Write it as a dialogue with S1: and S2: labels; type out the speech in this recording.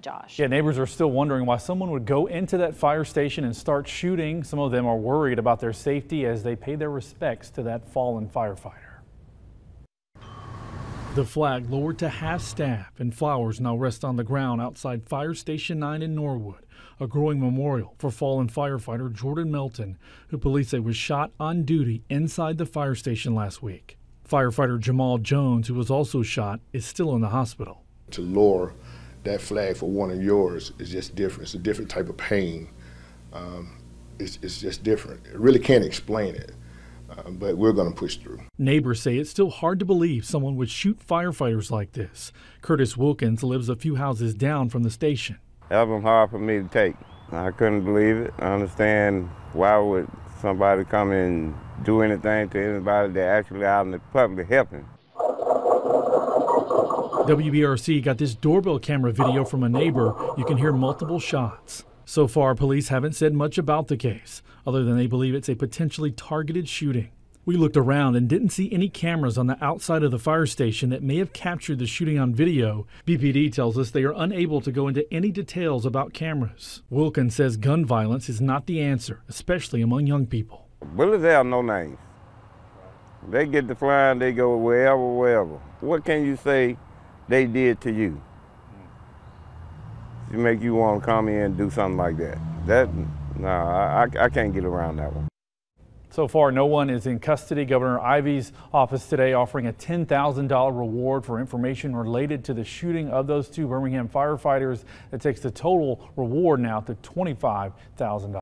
S1: Josh.
S2: Yeah, neighbors are still wondering why someone would go into that fire station and start shooting. Some of them are worried about their safety as they pay their respects to that fallen firefighter. The flag lowered to half staff and flowers now rest on the ground outside Fire Station 9 in Norwood, a growing memorial for fallen firefighter Jordan Melton, who police say was shot on duty inside the fire station last week. Firefighter Jamal Jones, who was also shot, is still in the hospital.
S3: To lower that flag for one of yours is just different. It's a different type of pain. Um, it's, it's, just different. I really can't explain it, uh, but we're going to push through.
S2: Neighbors say it's still hard to believe someone would shoot firefighters like this. Curtis Wilkins lives a few houses down from the station.
S4: That was hard for me to take. I couldn't believe it. I understand why would somebody come and do anything to anybody that actually out in the public helping.
S2: WBRC got this doorbell camera video from a neighbor. You can hear multiple shots. So far, police haven't said much about the case, other than they believe it's a potentially targeted shooting. We looked around and didn't see any cameras on the outside of the fire station that may have captured the shooting on video. BPD tells us they are unable to go into any details about cameras. Wilkins says gun violence is not the answer, especially among young people.
S4: Bullets have no names. They get the flying, they go wherever, wherever. What can you say they did to you to make you want to come in and do something like that. That, no, I, I can't get around that one.
S2: So far, no one is in custody. Governor Ivey's office today offering a $10,000 reward for information related to the shooting of those two Birmingham firefighters. That takes the total reward now to $25,000.